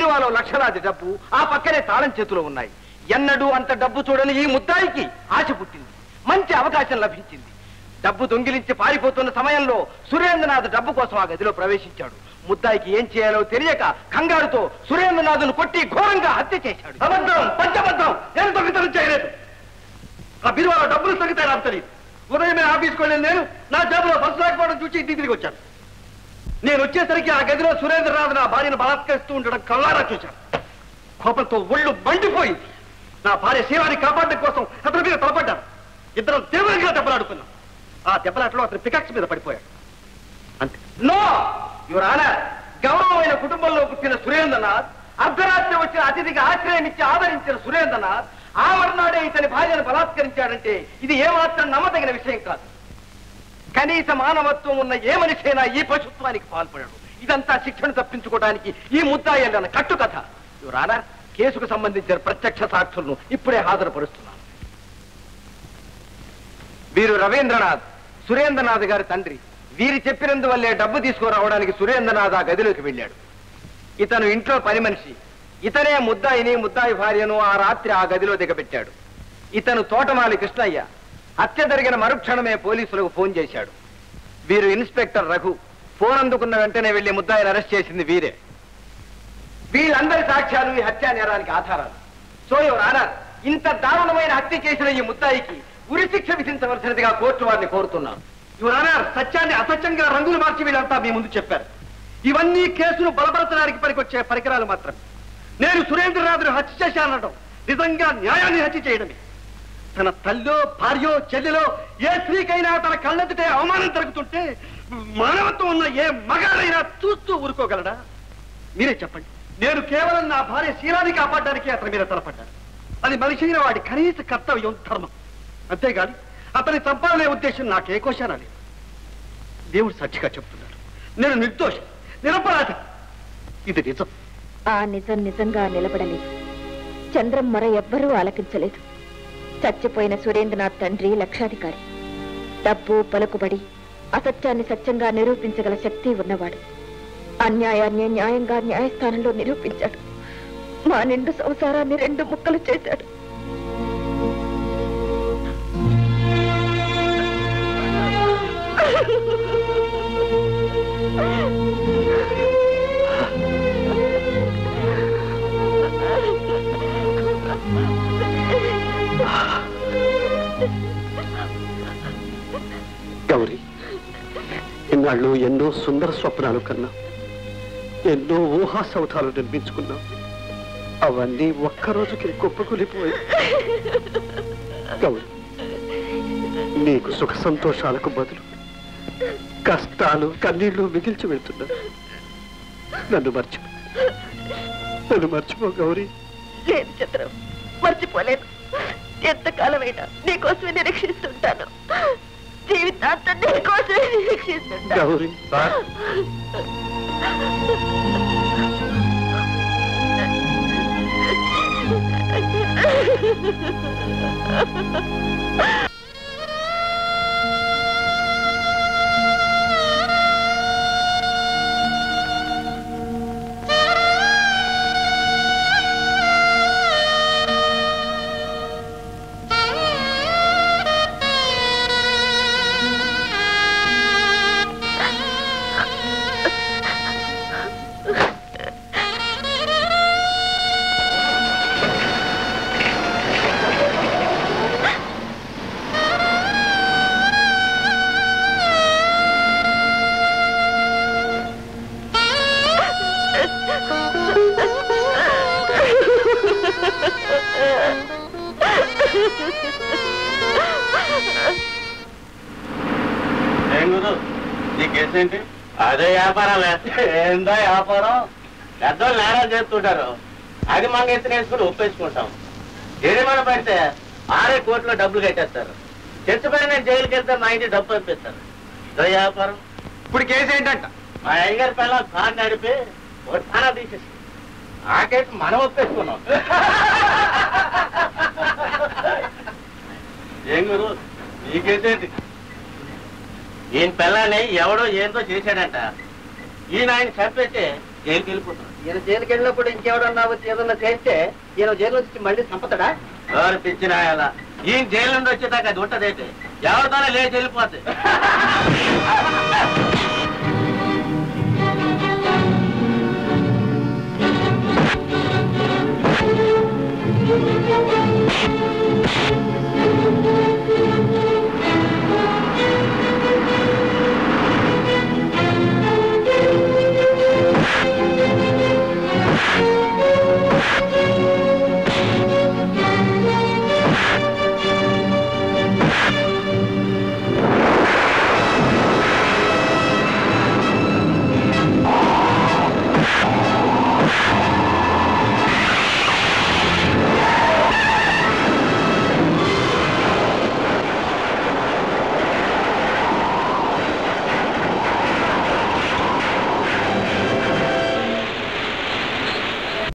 బీరువాలో లక్షలాది డబ్బు ఆ పక్కనే తాళం చేతులు ఉన్నాయి. ఎన్నడూ అంత డబ్బు చూడని ఈ ముద్దాయికి ఆశ పుట్టింది. మంచి అవకాశం లభించింది. డబ్బు దొంగిలించి పారిపోతున్న సమయంలో సురేంద్రనాథ్ డబ్బు కోసం ఆ గదిలో ప్రవేశించాడు. ముద్దాయికి ఏం చేయాలో తెలియక కంగారుతో సురేంద్రనాథ్ను కొట్టి ఘోరంగా హత్య చేశాడు. అబద్ధం పంచబద్ధం నేను దొంగతనం చేయలేదు. ఆ బీరువాలో డబ్బులు తగ్గుతాయి నాకు తెలియదు ఉదయమే ఆఫీస్కి వెళ్ళిన నేను నా జేబులో బస్సు లేకపోవడం చూసి ఇంటికి తిరిగి వచ్చాను. నేను వచ్చేసరికి ఆ గదిలో సురేంద్రనాథ్ నా భార్యను బలాత్కరిస్తూ ఉండడం కళ్ళారా చూశాను. కోపంతో ఒళ్ళు మండిపోయింది నా భార్య శివాన్ని కాపాడడం కోసం అతని మీద తలపడ్డాను. ఇద్దరం తీవ్రంగా దెబ్బలాడుకున్నాం. ఆ దెబ్బలాటలో అతని పికాక్స్ మీద పడిపోయాడు. అంతే. No your honour. గౌరవమైన కుటుంబంలో పుట్టిన సురేంద్రనాథ్ అర్ధరాత్రి వచ్చిన అతిథిగా ఆశ్రయం ఇచ్చి ఆదరించిన సురేంద్రనాథ్ ఆ మర్నాడే ఇతని భార్యను బలాత్కరించాడంటే ఇది ఏమాత్రం నమ్మదగిన విషయం కాదు. కనీస మానవత్వం ఉన్న ఏ మనిషి అయినా ఈ పశుత్వానికి పాల్పడాడు. ఇదంతా శిక్షణ తప్పించుకోవడానికి ఈ ముద్దాయి అన్న కట్టు కథ కేసుకు సంబంధించిన ప్రత్యక్ష సాక్షులను ఇప్పుడే హాజరుపరుస్తున్నాను. వీరు రవీంద్రనాథ్ సురేంద్రనాథ్ గారి తండ్రి. వీరు చెప్పినందువల్లే డబ్బు తీసుకురావడానికి సురేంద్రనాథ్ ఆ గదిలోకి వెళ్ళాడు. ఇతను ఇంట్లో పని మనిషి. ఇతనే ముద్దాయిని ముద్దాయి భార్యను ఆ రాత్రి ఆ గదిలో దిగబెట్టాడు. ఇతను తోటమాలి కృష్ణయ్య. హత్య జరిగిన మరుక్షణమే పోలీసులకు ఫోన్ చేశాడు. వీరు ఇన్స్పెక్టర్ రఘు. ఫోన్ అందుకున్న వెంటనే వెళ్ళి ముద్దాయిని అరెస్ట్ చేసింది వీరే. వీళ్ళందరి సాక్ష్యాలు ఈ హత్యా నేరానికి ఆధారాలు. సో యువర్ ఇంత దారుణమైన హత్య చేసిన ఈ ముద్దాయికి ఉరిశిక్ష విధించవలసినదిగా కోర్టు వారిని కోరుతున్నాను. యువర్ సత్యాన్ని అసత్యంగా రంగులు మార్చి వీళ్ళంతా మీ ముందు చెప్పారు. ఇవన్నీ కేసును బలపరచడానికి పనికొచ్చే పరికరాలు మాత్రమే. నేను సురేంద్రనాథ్ను హత్య చేశానడం నిజంగా న్యాయాన్ని హత్య చేయడమే. తన తల్లో భార్యో చెల్లెలో ఏ స్త్రీకైనా తన కళ్ళెత్తితే అవమానం జరుగుతుంటే మానవత్వం ఉన్న ఏ మగాడైనా చూస్తూ ఊరుకోగలడా? మీరే చెప్పండి. నేను కేవలం నా భార్య శీలాన్ని కాపాడడానికి అతని మీద తలపడ్డాను. అది మనిషి అయిన వాడి కనీస కర్తవ్యం ధర్మం. అంతేగాని అతని చంపాలనే ఉద్దేశం నాకే కోశానా లేదు. దేవుడు సచ్చిగా చెప్తున్నాడు. నేను నిర్దోషం నిరపరాధ. ఇది నిజం. ఆ నిజం నిజంగా నిలబడలేదు. చంద్రం మర ఎవ్వరూ ఆలకించలేదు. చచ్చిపోయిన సురేంద్రనాథ్ తండ్రి లక్షాధికారి. డబ్బు పలుకుబడి అసత్యాన్ని సత్యంగా నిరూపించగల శక్తి ఉన్నవాడు. అన్యాయాన్ని న్యాయంగా న్యాయస్థానంలో నిరూపించాడు. మా నిండు సంసారాన్ని రెండు ముక్కలు చేశాడు. వాళ్ళు ఎన్నో సుందర స్వప్నాలు కన్నా ఎన్నో ఊహా సౌధాలు నిర్మించుకున్నాం అవన్నీ ఒక్క రోజుకి గౌరీ నీకు సుఖ సంతోషాలకు బదులు కష్టాలు కన్నీళ్ళు మిగిల్చి వెళ్తున్నా నన్ను మర్చిపో. నన్ను మర్చిపో గౌరీ. లేదు చిత్రం మర్చిపోలేదు ఎంతకాలమైనా నీకోసమే నిరీక్షిస్తుంటాను. జీవితాంతం నీకోసమే నిరీక్షిస్తుంటాను గౌరీ ఏం గురు కేసు ఏంటి? అదే వ్యాపారం ఏందో వ్యాపారం. పెద్దోళ్ళు నేరాలు చేస్తుంటారు. అది మంగ ఎత్తున వేసుకుని ఒప్పేసుకుంటాం. జరిమానా పడితే ఆరే కోట్లు డబ్బులు కట్టేస్తారు. చచ్చిపోయిన నేను జైలుకి వెళ్తే మా ఇంటి డబ్బు పంపిస్తారు. ఇదో వ్యాపారం. ఇప్పుడు కేసు ఏంటంట? మా అయ్యగారి పిల్ల కారు నడిపి ఒక తీసేసి ఆ కేసు మనం ఒప్పేసుకున్నాం. ఏం గురు? ఏంటి ఈయన పిల్లని ఎవడో ఏందో చేశాడంట. ఈయన ఆయన చంపేస్తే జైలుకి వెళ్ళిపోతున్నాడు ఈయన జైలుకి వెళ్ళినప్పుడు ఇంకెవడన్నా వచ్చి ఏదన్నా చేస్తే ఈయన జైలు వచ్చి మళ్ళీ సంపతడా ఎవరు పిచ్చిన ఈ జైలు నుండి వచ్చేదాకా అది ఉంటదేంటి? ఎవరితోనే లేచి వెళ్ళిపోతే.